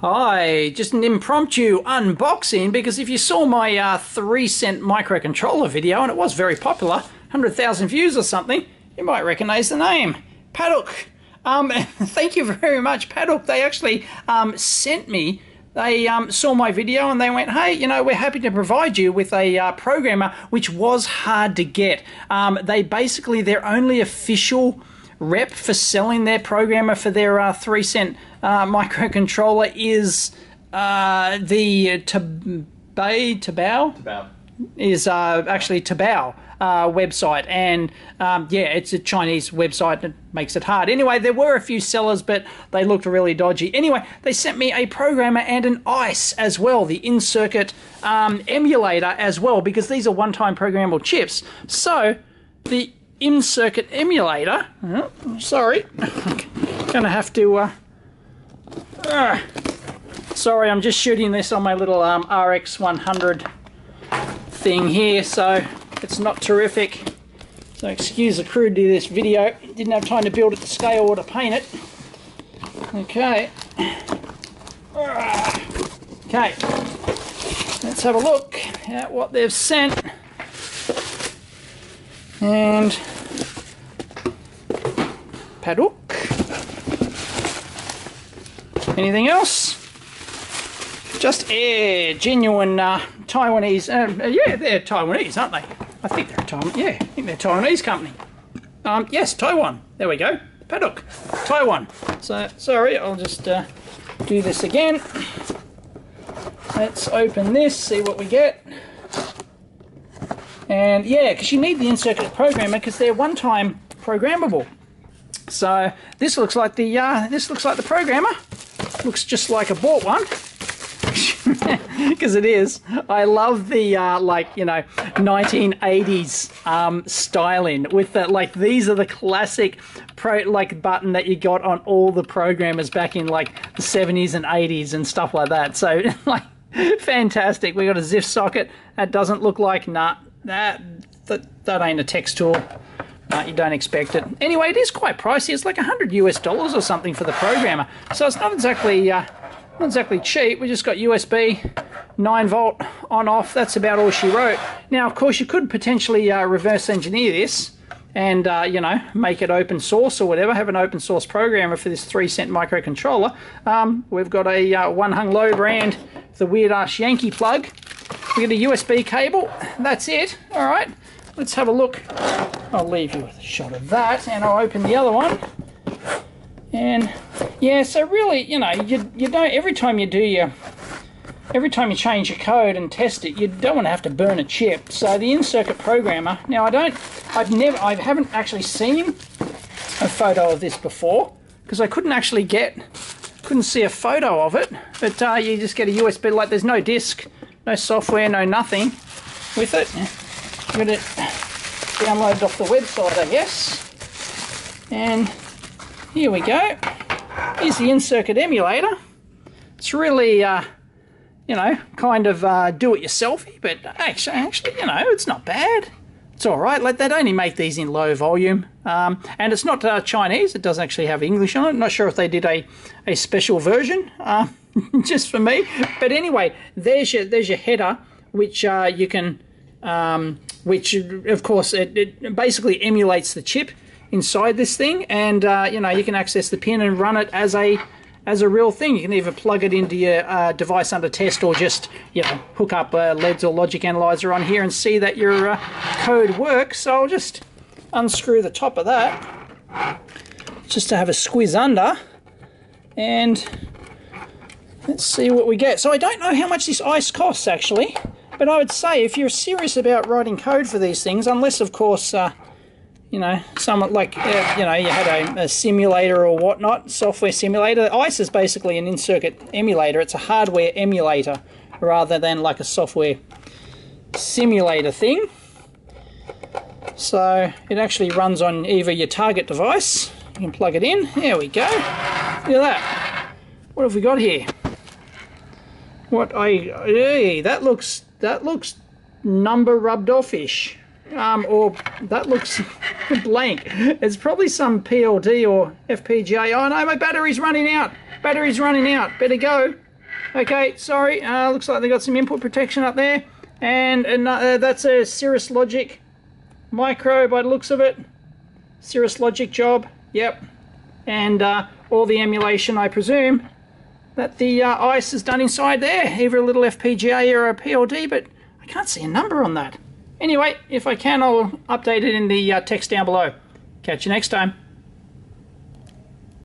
Hi, just an impromptu unboxing because if you saw my uh, 3 cent microcontroller video, and it was very popular, 100,000 views or something, you might recognize the name. Padauk. Um, thank you very much, Padauk. They actually um, sent me, they um, saw my video and they went, hey, you know, we're happy to provide you with a uh, programmer, which was hard to get. Um, they basically, their only official rep for selling their programmer for their uh, 3 cent uh, microcontroller is uh, the Tabay Taobao Taobao is uh, actually Taobao uh, website, and um, yeah, it's a Chinese website that makes it hard. Anyway, there were a few sellers, but they looked really dodgy. Anyway, they sent me a programmer and an ICE as well, the in-circuit um, emulator as well, because these are one-time programmable chips. So the in-circuit emulator. Oh, sorry, gonna have to. Uh, uh, sorry, I'm just shooting this on my little um, RX 100 thing here, so it's not terrific. So excuse the crudity of this video. Didn't have time to build it to scale or to paint it. Okay. Okay. Let's have a look at what they've sent. And Padauk. Anything else? Just a genuine uh, Taiwanese. Um, yeah, they're Taiwanese, aren't they? I think they're Taiwan. Yeah, I think they're a Taiwanese company. Um, yes, Taiwan. There we go. Padauk, Taiwan. So sorry, I'll just uh, do this again. Let's open this, see what we get. And yeah, because you need the in-circuit programmer because they're one-time programmable. So this looks like the uh, this looks like the programmer. Looks just like a bought one. Because it is. I love the uh, like you know 1980s um, styling with that like these are the classic pro like button that you got on all the programmers back in like the 70s and 80s and stuff like that. So like fantastic. We got a ZIF socket that doesn't look like nah that that that ain't a Textool. Uh, you don't expect it. Anyway, it is quite pricey. It's like 100 US dollars or something for the programmer. So it's not exactly uh, not exactly cheap. We just got USB, 9 volt, on off. That's about all she wrote. Now, of course, you could potentially uh, reverse engineer this and, uh, you know, make it open source or whatever. Have an open source programmer for this 3 cent microcontroller. Um, we've got a uh, One Hung Low brand, the weird ass Yankee plug. We get a USB cable. That's it. All right. Let's have a look. I'll leave you with a shot of that, and I'll open the other one. And yeah, so really, you know, you you don't every time you do your every time you change your code and test it, you don't want to have to burn a chip. So the in-circuit programmer. Now I don't, I've never, I haven't actually seen a photo of this before because I couldn't actually get, couldn't see a photo of it. But uh, you just get a USB. Like there's no disk, no software, no nothing with it. I'm going to download off the website, I guess. And here we go. Here's the in-circuit emulator. It's really, uh, you know, kind of uh, do-it-yourselfy, but actually, actually, you know, it's not bad. It's all right. Like they'd only make these in low volume, um, and it's not uh, Chinese. It does actually have English on it. I'm not sure if they did a a special version uh, just for me. But anyway, there's your there's your header, which uh, you can um, which of course it, it, basically emulates the chip inside this thing. And uh, you know you can access the pin and run it as a as a real thing. You can either plug it into your uh, device under test or just you know hook up a LEDs or logic analyzer on here and see that your uh, code works. So I'll just unscrew the top of that just to have a squeeze under. And let's see what we get so I don't know how much this ice costs actually but I would say if you're serious about writing code for these things, unless of course, uh, you know, someone like, uh, you know, you had a, a, simulator or whatnot, software simulator. ICE is basically an in-circuit emulator. It's a hardware emulator rather than like a software simulator thing. So it actually runs on either your target device. You can plug it in. There we go. Look at that. What have we got here? What I hey, that looks that looks number rubbed offish. Um, or that looks blank. It's probably some PLD or FPGA. Oh no, my battery's running out. Battery's running out. Better go. Okay, sorry. Uh, looks like they got some input protection up there. And, and uh, that's a Cirrus Logic Micro by the looks of it. Cirrus Logic job. Yep. And uh, all the emulation, I presume, that the uh, ICE is done inside there. Either a little FPGA or a PLD, but I can't see a number on that. Anyway, if I can, I'll update it in the uh, text down below. Catch you next time.